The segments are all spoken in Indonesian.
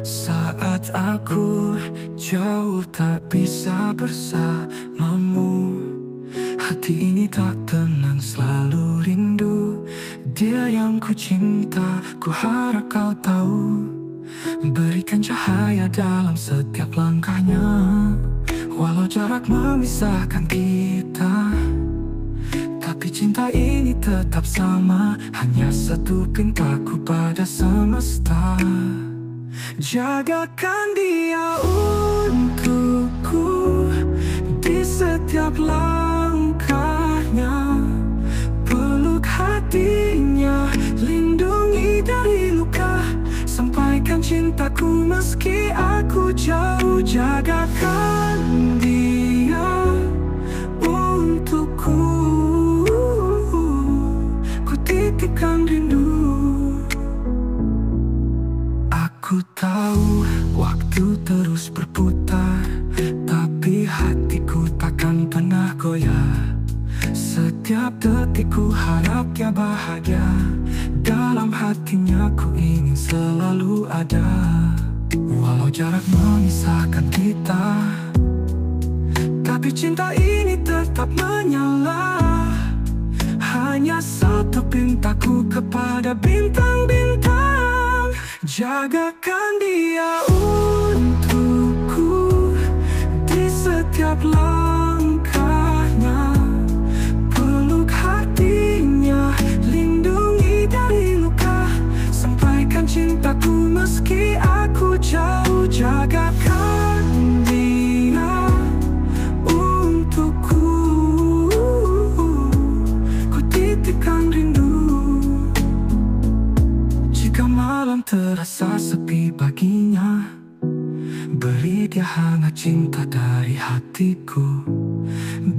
Saat aku jauh tak bisa bersamamu Hati ini tak tenang selalu rindu. Dia yang ku cinta ku harap kau tahu. Berikan cahaya dalam setiap langkahnya Walau jarak memisahkan kita. Tapi cinta ini tetap sama Hanya satu pintaku pada semesta Jagakan dia untukku Di setiap langkahnya. Peluk hatinya Lindungi dari luka. Sampaikan cintaku meski aku jauh. Jagakan dia untukku. Ku titipkan rindu waktu terus berputar Tapi hatiku takkan pernah goyah. Setiap detikku harap dia bahagia. Dalam hatinya ku ingin selalu ada. Walau jarak memisahkan kita Tapi cinta ini tetap menyala. Hanya satu pintaku kepada bintang-bintang Jagakan dia terasa sepi baginya. Beri dia hangat cinta dari hatiku.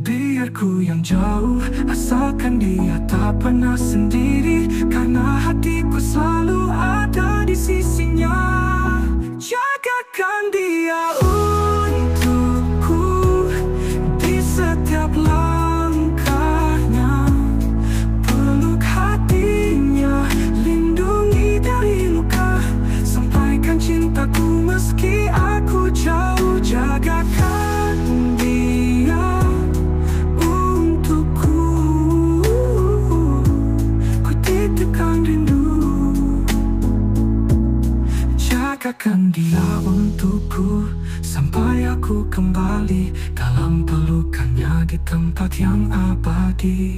Biar ku yang jauh Asalkan dia tak pernah sendiri. Karena hatiku selalu ada Jagakan dia untukku. Sampai aku kembali Dalam pelukannya di tempat yang abadi